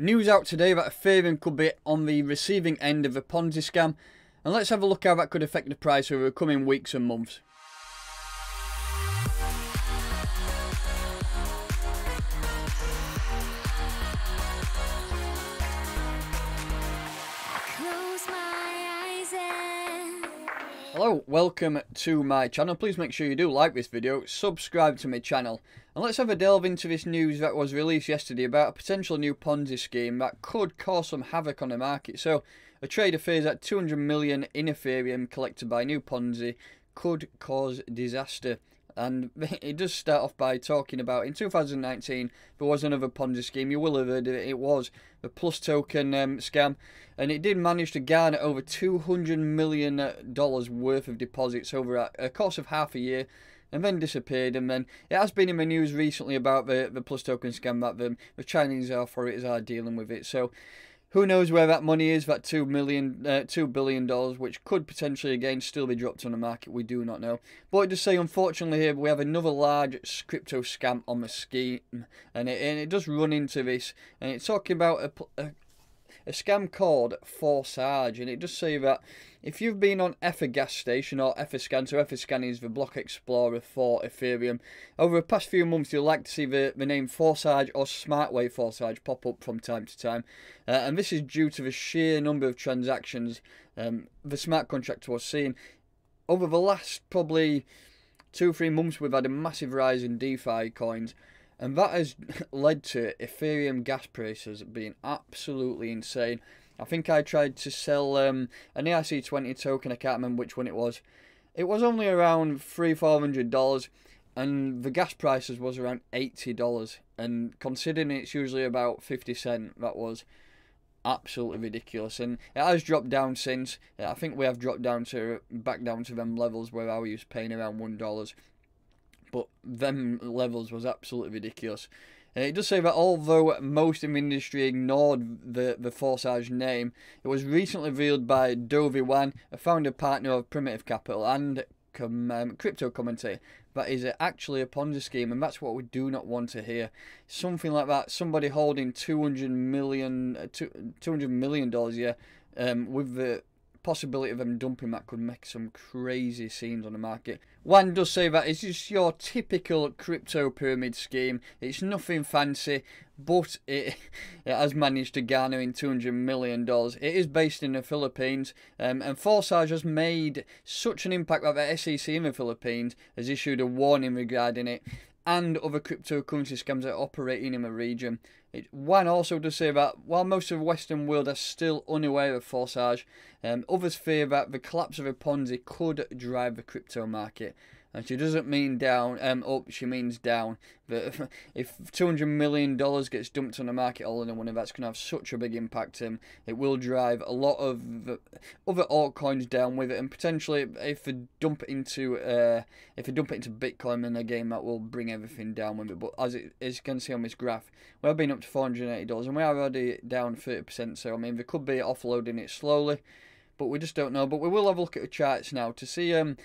News out today that Ethereum could be on the receiving end of a Ponzi scam, and let's have a look how that could affect the price over the coming weeks and months. Welcome to my channel. Please make sure you do like this video, subscribe to my channel, and let's have a delve into this news that was released yesterday about a potential new Ponzi scheme that could cause some havoc on the market. So, a trader fears that 200 million in Ethereum collected by new Ponzi could cause disaster and it does start off by talking about in 2019 there was another Ponzi scheme. You will have heard of it. It was the Plus Token um, scam, and it did manage to garner over 200 million dollars worth of deposits over a, a course of half a year and then disappeared. And then it has been in the news recently about the, the Plus Token scam that the, the Chinese authorities are dealing with it. So who knows where that money is, that two million, uh, two billion dollars, which could potentially again still be dropped on the market. We do not know. But I just say, unfortunately, here we have another large crypto scam on the scheme, and it, and it does run into this, and it's talking about a, a a scam called Forsage, and it does say that if you've been on ETH Gas Station or Etherscan, so Etherscan is the block explorer for Ethereum, over the past few months you'll like to see the, the name Forsage or Smartway Forsage pop up from time to time, uh, and this is due to the sheer number of transactions um, the smart contract was seeing. Over the last probably two three months we've had a massive rise in DeFi coins, and that has led to Ethereum gas prices being absolutely insane. I think I tried to sell um, an ERC20 token, I can't remember which one it was. It was only around three, four hundred dollars, and the gas prices was around eighty dollars. And considering it's usually about fifty cent, that was absolutely ridiculous. And it has dropped down since. I think we have dropped down to back down to them levels where I was paying around one dollars but them levels was absolutely ridiculous. And it does say that although most in the industry ignored the, the Forsage name, it was recently revealed by Dovey Wan, a founder partner of Primitive Capital and um, crypto commentator, that is actually a Ponzi scheme, and that's what we do not want to hear. Something like that, somebody holding 200 million, uh, 200 million dollars, yeah, um, with the possibility of them dumping that could make some crazy scenes on the market. One does say that it's just your typical crypto pyramid scheme. It's nothing fancy, but it, it has managed to garner in $200 million. It is based in the Philippines, um, and Forsage has made such an impact that the SEC in the Philippines has issued a warning regarding it and other cryptocurrency scams that are operating in the region. It, one also does say that while most of the Western world are still unaware of Forsage, um, others fear that the collapse of a Ponzi could drive the crypto market and she doesn't mean down um up she means down. But if 200 million dollars gets dumped on the market all in one that's going to have such a big impact um, it will drive a lot of other altcoins down with it. And potentially if they dump it into uh if they dump it into bitcoin then again that will bring everything down with it. But as it as you can see on this graph we've been up to 480 dollars and we are already down 30 percent. So i mean they could be offloading it slowly but we just don't know. But we will have a look at the charts now to see um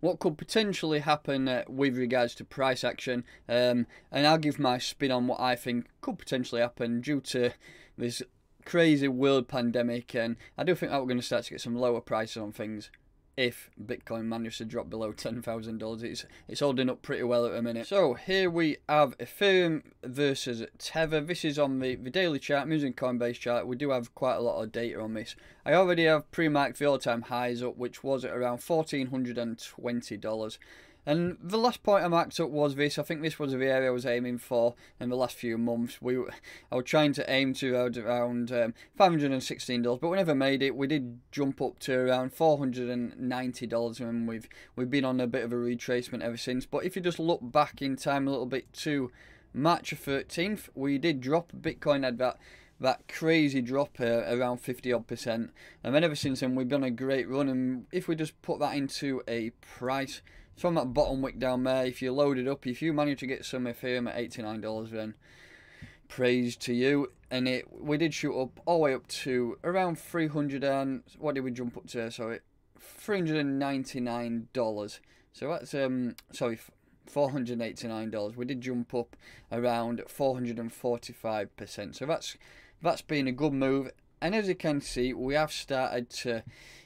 what could potentially happen uh, with regards to price action, um, and I'll give my spin on what I think could potentially happen due to this crazy world pandemic, and I do think that we're going to start to get some lower prices on things if Bitcoin manages to drop below $10,000. It's, it's holding up pretty well at the minute. So here we have Ethereum versus Tether. This is on the, the daily chart. I'm using Coinbase chart. We do have quite a lot of data on this. I already have pre-marked the all-time highs up, which was at around $1,420. And the last point I marked up was this. I think this was the area I was aiming for in the last few months. We, I was trying to aim to around um, $516, but we never made it. We did jump up to around $490, and we've we've been on a bit of a retracement ever since. But if you just look back in time a little bit to March 13th, we did drop Bitcoin had that that crazy drop here around 50 odd percent and then ever since then we've done a great run and if we just put that into a price from that bottom wick down there, if you load it up, if you manage to get some Ethereum at $89, then praise to you. And it we did shoot up all the way up to around 300 and what did we jump up to? Sorry, $399. So that's um sorry $489. We did jump up around 445%. So that's that's been a good move. And as you can see, we have started to,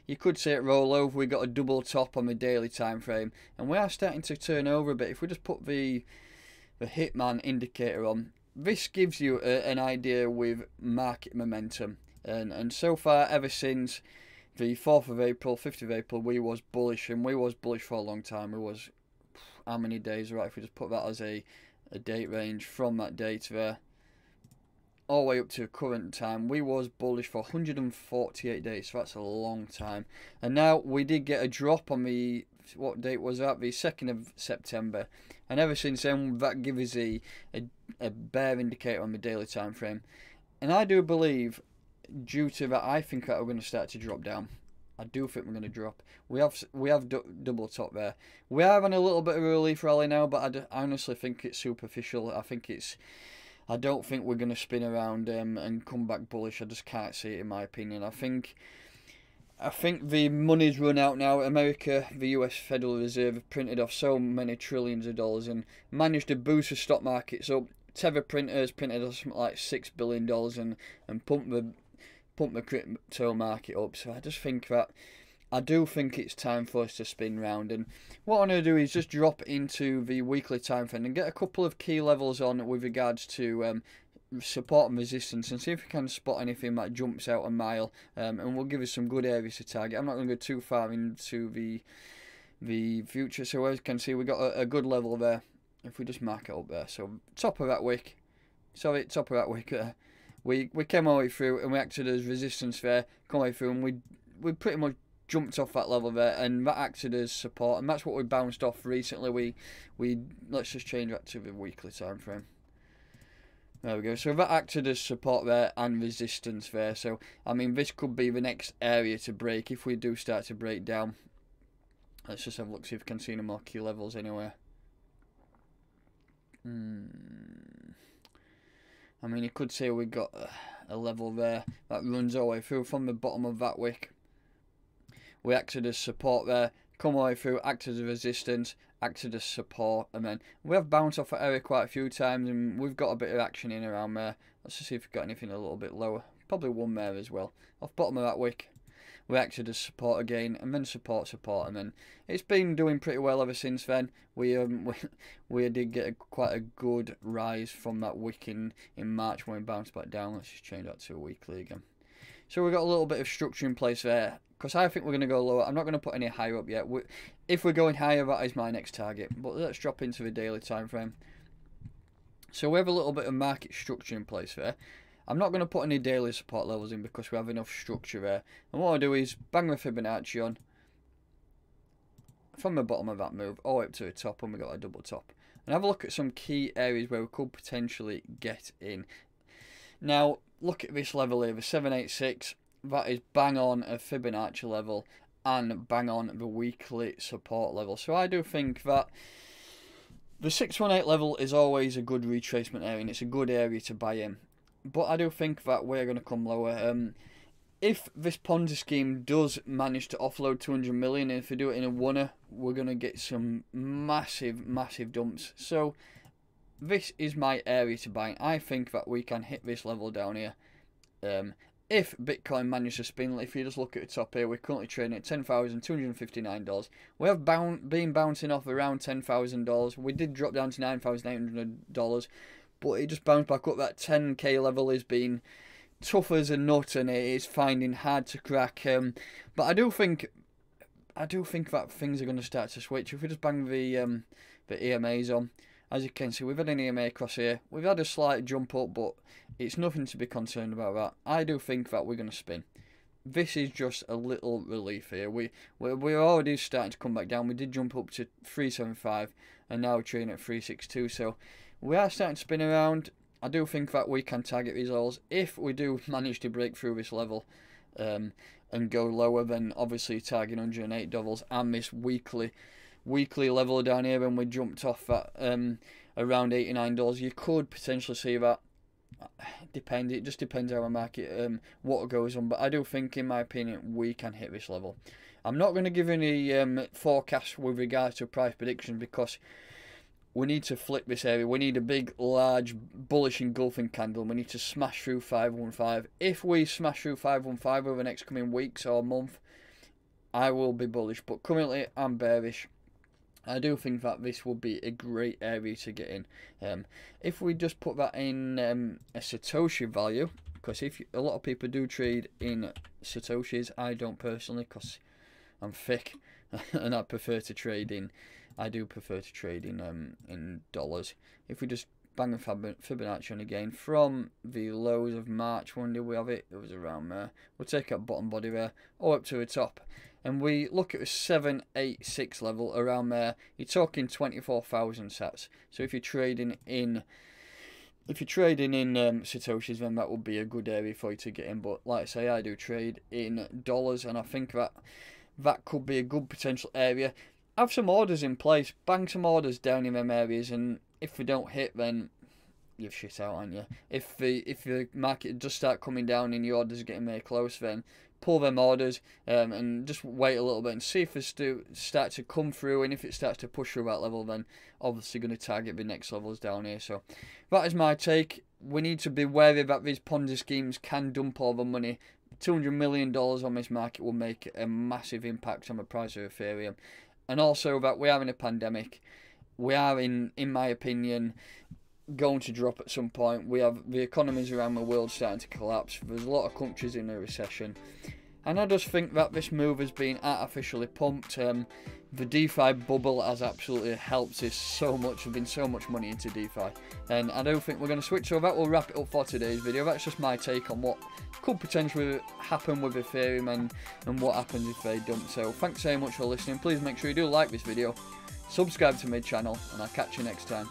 you could say it roll over. We got a double top on the daily time frame, and we are starting to turn over a bit. If we just put the the Hitman indicator on, this gives you a, an idea with market momentum. And and so far, ever since the 4th of April, 5th of April, we was bullish, and we was bullish for a long time. We was how many days, right? If we just put that as a, a date range from that date there, all the way up to current time, we was bullish for 148 days, so that's a long time. And now we did get a drop on the, what date was that? The 2nd of September. And ever since then, that gives a, a, a bear indicator on the daily time frame. And I do believe, due to that, I think that we're going to start to drop down. I do think we're going to drop. We have we have double top there. We are on a little bit of a relief rally now, but I, I honestly think it's superficial. I think it's. I don't think we're going to spin around um, and come back bullish. I just can't see it in my opinion. I think. I think the money's run out now. America, the US Federal Reserve, have printed off so many trillions of dollars and managed to boost the stock market. So Tether printers printed off something like six billion dollars and and pumped the pump the crypto market up. So I just think that I do think it's time for us to spin round. And what I'm going to do is just drop into the weekly time frame and get a couple of key levels on with regards to um, support and resistance and see if we can spot anything that jumps out a mile um, and will give us some good areas to target. I'm not going to go too far into the the future. So as you can see, we got a, a good level there. If we just mark it up there. So top of that wick. Sorry, top of that wick. Uh, we we came all the way through and we acted as resistance there, come all the way through and we we pretty much jumped off that level there and that acted as support and that's what we bounced off recently. We we let's just change that to the weekly time frame. There we go. So that acted as support there and resistance there. So I mean this could be the next area to break if we do start to break down. Let's just have a look see if we can see any more key levels anywhere. Hmm. I mean, you could say we got a, level there that runs all the way through from the bottom of that wick. We acted as support there, come all the way through, acted as resistance, acted as support, and then we have bounced off that area quite a few times, and we've got a bit of action in around there. Let's just see if we've got anything a little bit lower. Probably one there as well. Off bottom of that wick we acted as support again, and then support, support, and then it's been doing pretty well ever since then. We um we, we did get a, quite a good rise from that wick in, in March when we bounced back down. Let's just change that to a weekly again. So we've got a little bit of structure in place there. Because I think we're going to go lower. I'm not going to put any higher up yet. We, if we're going higher, that is my next target. But let's drop into the daily time frame. So we have a little bit of market structure in place there. I'm not going to put any daily support levels in because we have enough structure there. And what I do is bang the Fibonacci on from the bottom of that move all up to the top and we got a double top. And have a look at some key areas where we could potentially get in. Now, look at this level here, the 786. That is bang on a Fibonacci level and bang on the weekly support level. So I do think that the 618 level is always a good retracement area and it's a good area to buy in but I do think that we're going to come lower. Um, if this Ponzi scheme does manage to offload 200 million, and if we do it in a winner, we're going to get some massive, massive dumps. So, this is my area to buy. I think that we can hit this level down here. Um, if Bitcoin manages to spin, if you just look at the top here, we're currently trading at $10,259. We have bound, been bouncing off around $10,000. We did drop down to $9,800 but it just bounced back up. That 10k level has been tough as a nut, and it is finding hard to crack. Um, but I do think, I do think that things are going to start to switch. If we just bang the um, the EMAs on, as you can see, we've had an EMA across here. We've had a slight jump up, but it's nothing to be concerned about. That I do think that we're going to spin. This is just a little relief here. We we're, we're already starting to come back down. We did jump up to 375, and now we're trading at 362. So we are starting to spin around. I do think that we can target these levels. If we do manage to break through this level um, and go lower, then obviously target 108 doubles and this weekly weekly level down here when we jumped off at um, around 89 dollars, you could potentially see that. Depends. It just depends how our market um, what goes on. But I do think, in my opinion, we can hit this level. I'm not going to give any um, forecast with regards to price prediction because we need to flip this area. We need a big, large, bullish engulfing candle. We need to smash through 515. If we smash through 515 over the next coming weeks or month, I will be bullish. But currently, I'm bearish. I do think that this would be a great area to get in. Um, if we just put that in um, a Satoshi value, because if you, a lot of people do trade in Satoshis, I don't personally because I'm thick and I prefer to trade in I do prefer to trade in um, in dollars. If we just bang a Fibonacci on again from the lows of March, when did we have it? It was around there. We'll take that bottom body there, or up to the top. And we look at a 786 level around there. You're talking 24,000 sats. So if you're trading in if you're trading in um, satoshis then that would be a good area for you to get in but like i say i do trade in dollars and i think that that could be a good potential area have some orders in place, bang some orders down in them areas, and if they don't hit, then you've shit out, aren't you? If the if the market does start coming down and your orders are getting very close, then pull them orders um, and just wait a little bit and see if it's to start to come through and if it starts to push through that level then obviously going to target the next levels down here. So that is my take. We need to be wary that these ponzi schemes can dump all the money. 200 million dollars on this market will make a massive impact on the price of ethereum. And also that we are in a pandemic. We are in, in my opinion, going to drop at some point. We have the economies around the world starting to collapse. There's a lot of countries in a recession. And I just think that this move has been artificially pumped. Um, the DeFi bubble has absolutely helped us so much. There's been so much money into DeFi. And I don't think we're going to switch. So that will wrap it up for today's video. That's just my take on what could potentially happen with Ethereum and, and what happens if they dump. So thanks very much for listening. Please make sure you do like this video, subscribe to my channel, and I'll catch you next time.